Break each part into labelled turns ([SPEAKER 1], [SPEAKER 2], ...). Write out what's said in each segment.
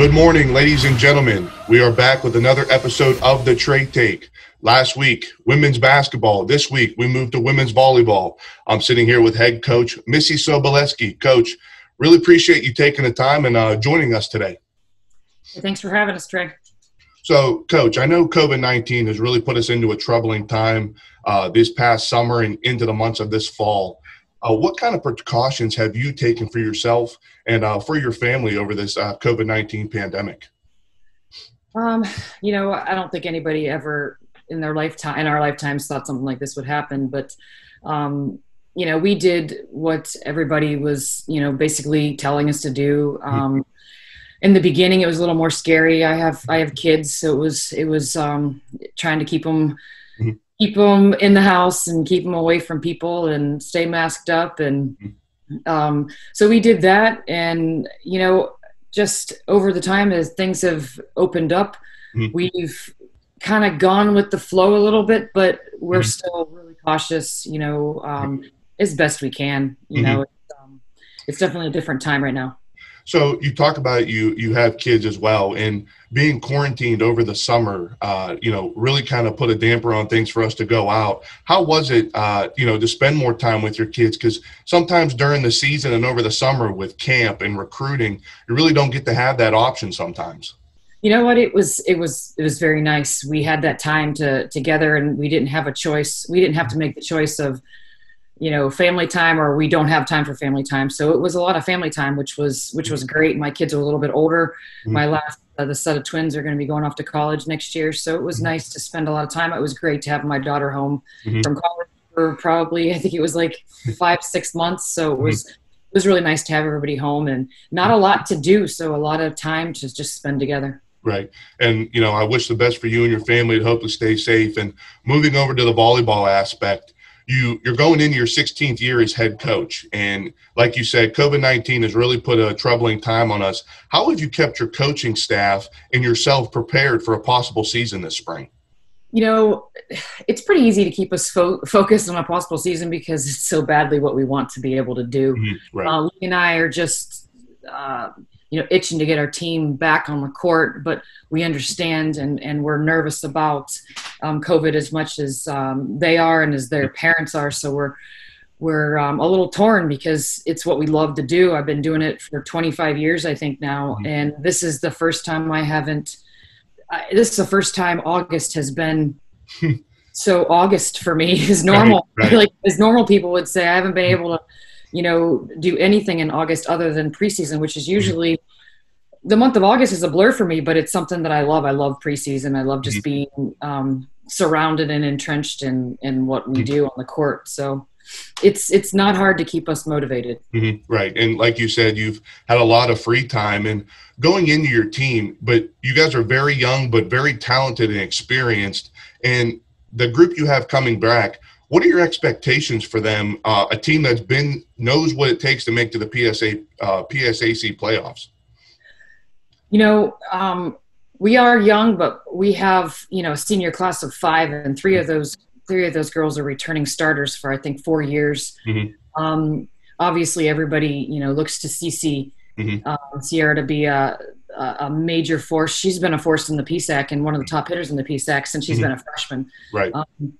[SPEAKER 1] Good morning, ladies and gentlemen. We are back with another episode of the Trey Take. Last week, women's basketball. This week, we moved to women's volleyball. I'm sitting here with head coach Missy Soboleski. Coach, really appreciate you taking the time and uh, joining us today.
[SPEAKER 2] Thanks for having us, Trey.
[SPEAKER 1] So, Coach, I know COVID 19 has really put us into a troubling time uh, this past summer and into the months of this fall. Uh, what kind of precautions have you taken for yourself and uh, for your family over this uh, COVID 19 pandemic?
[SPEAKER 2] Um, you know, I don't think anybody ever in their lifetime, in our lifetimes, thought something like this would happen. But, um, you know, we did what everybody was, you know, basically telling us to do. Mm-hmm. Um, in the beginning, it was a little more scary. I have I have kids, so it was it was um, trying to keep them mm-hmm. Keep them in the house and keep them away from people and stay masked up and. Um, so we did that, and you know, just over the time as things have opened up, mm-hmm. we've kind of gone with the flow a little bit, but we're mm-hmm. still really cautious. You know, um, as best we can. You mm-hmm. know, it's, um, it's definitely a different time right now.
[SPEAKER 1] So you talk about you you have kids as well, and being quarantined over the summer, uh, you know, really kind of put a damper on things for us to go out. How was it, uh, you know, to spend more time with your kids? Because sometimes during the season and over the summer with camp and recruiting, you really don't get to have that option sometimes.
[SPEAKER 2] You know what? It was it was it was very nice. We had that time to together, and we didn't have a choice. We didn't have to make the choice of you know family time or we don't have time for family time so it was a lot of family time which was which was great my kids are a little bit older mm-hmm. my last uh, the set of twins are going to be going off to college next year so it was mm-hmm. nice to spend a lot of time it was great to have my daughter home mm-hmm. from college for probably i think it was like five six months so it mm-hmm. was it was really nice to have everybody home and not a lot to do so a lot of time to just spend together
[SPEAKER 1] Right. And, you know, I wish the best for you and your family to hopefully stay safe. And moving over to the volleyball aspect, you you're going into your 16th year as head coach and like you said covid-19 has really put a troubling time on us how have you kept your coaching staff and yourself prepared for a possible season this spring
[SPEAKER 2] you know it's pretty easy to keep us fo- focused on a possible season because it's so badly what we want to be able to do mm-hmm. right. uh, Lee and i are just uh, you know itching to get our team back on the court but we understand and and we're nervous about um, covid as much as um, they are and as their parents are so we're we're um, a little torn because it's what we love to do i've been doing it for 25 years i think now mm-hmm. and this is the first time i haven't I, this is the first time august has been so august for me is normal right, right. like as normal people would say i haven't been able to you know, do anything in August other than preseason, which is mm-hmm. usually mm-hmm. The month of August is a blur for me, but it's something that I love. I love preseason. I love just mm-hmm. being um, surrounded and entrenched in in what we do on the court. So it's it's not hard to keep us motivated.
[SPEAKER 1] Mm-hmm. Right, and like you said, you've had a lot of free time and going into your team, but you guys are very young, but very talented and experienced, and the group you have coming back what are your expectations for them? Uh, a team that's been knows what it takes to make to the PSA uh, PSAC playoffs.
[SPEAKER 2] You know, um, we are young, but we have you know a senior class of five, and three of those three of those girls are returning starters for I think four years. Mm-hmm. Um, obviously, everybody you know looks to CC mm-hmm. uh, Sierra to be a, a major force. She's been a force in the PSAC and one of the top hitters in the PSAC since she's mm-hmm. been a freshman.
[SPEAKER 1] Right. Um,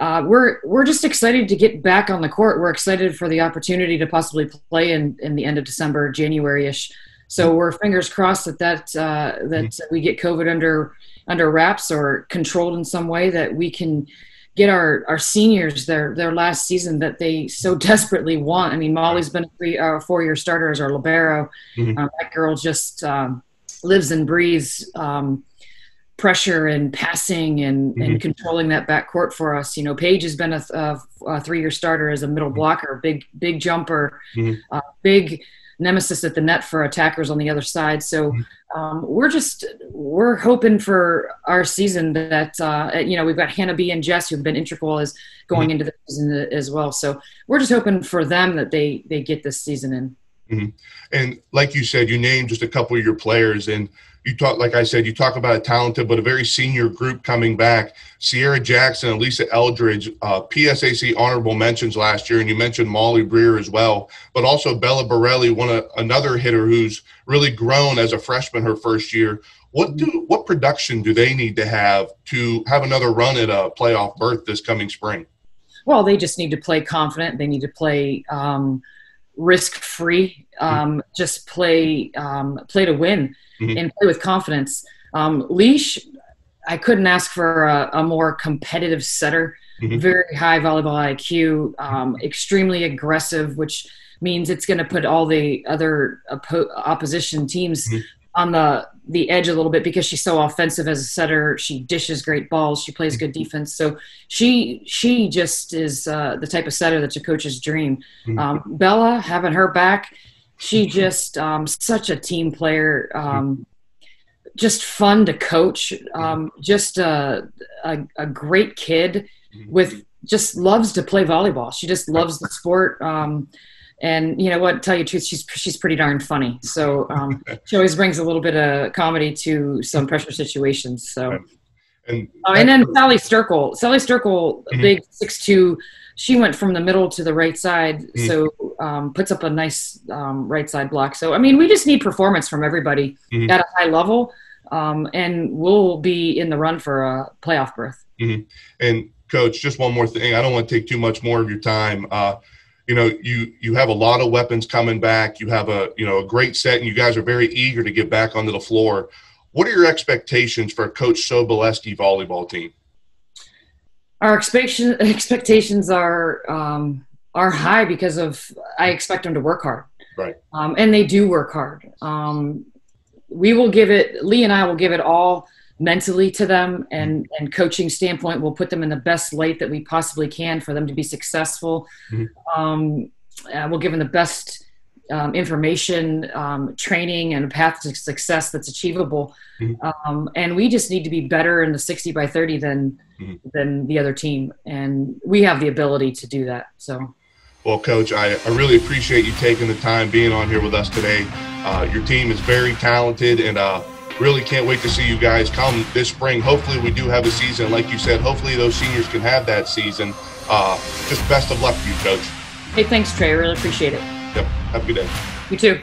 [SPEAKER 2] uh, we're we're just excited to get back on the court. We're excited for the opportunity to possibly play in, in the end of December, January ish. So we're fingers crossed that that uh, that mm-hmm. we get COVID under under wraps or controlled in some way that we can get our, our seniors their their last season that they so desperately want. I mean, Molly's been a three uh, four year starter as our libero. Mm-hmm. Uh, that girl just um, lives and breathes. Um, pressure and passing and, mm-hmm. and controlling that back court for us. You know, Paige has been a, a, a three-year starter as a middle mm-hmm. blocker, big big jumper, mm-hmm. uh, big nemesis at the net for attackers on the other side. So mm-hmm. um, we're just we're hoping for our season that uh, you know we've got Hannah B and Jess who've been integral as going mm-hmm. into the season as well. So we're just hoping for them that they they get this season in.
[SPEAKER 1] Mm-hmm. And like you said, you named just a couple of your players and you talk, like I said, you talk about a talented but a very senior group coming back. Sierra Jackson and Lisa Eldridge, uh, PSAC honorable mentions last year, and you mentioned Molly Breer as well, but also Bella Borelli, one of, another hitter who's really grown as a freshman her first year. What do what production do they need to have to have another run at a playoff berth this coming spring?
[SPEAKER 2] Well, they just need to play confident. They need to play um, risk free. Um, mm-hmm. Just play um, play to win mm-hmm. and play with confidence. Um, Leash, I couldn't ask for a, a more competitive setter. Mm-hmm. Very high volleyball IQ, um, extremely aggressive, which means it's going to put all the other oppo- opposition teams mm-hmm on the the edge a little bit because she's so offensive as a setter. She dishes great balls. She plays good defense. So she she just is uh, the type of setter that's a coach's dream. Mm-hmm. Um, Bella having her back, she just um, such a team player. Um, just fun to coach. Um, just a, a, a great kid with just loves to play volleyball. She just loves the sport. And you know what tell you the truth she's she's pretty darn funny so um, she always brings a little bit of comedy to some pressure situations so and, uh, and then sally sturkle sally sturkle mm-hmm. big six two she went from the middle to the right side mm-hmm. so um, puts up a nice um, right side block so i mean we just need performance from everybody mm-hmm. at a high level um, and we'll be in the run for a playoff berth
[SPEAKER 1] mm-hmm. and coach just one more thing i don't want to take too much more of your time uh, you know you you have a lot of weapons coming back. You have a you know a great set and you guys are very eager to get back onto the floor. What are your expectations for coach soboleski volleyball team?
[SPEAKER 2] Our expectation expectations are um, are high because of i expect them to work hard.
[SPEAKER 1] Right.
[SPEAKER 2] Um, and they do work hard. Um, we will give it lee and i will give it all mentally to them and and coaching standpoint we'll put them in the best light that we possibly can for them to be successful mm-hmm. um, uh, we'll give them the best um, information um, training and a path to success that's achievable mm-hmm. Um, and we just need to be better in the 60 by 30 than mm-hmm. than the other team and we have the ability to do that so
[SPEAKER 1] well coach i, I really appreciate you taking the time being on here with us today uh, your team is very talented and uh, really can't wait to see you guys come this spring. Hopefully, we do have a season, like you said. Hopefully, those seniors can have that season. Uh, just best of luck to you, coach.
[SPEAKER 2] Hey, thanks, Trey. I really appreciate it.
[SPEAKER 1] Yep. Have a good day.
[SPEAKER 2] You too.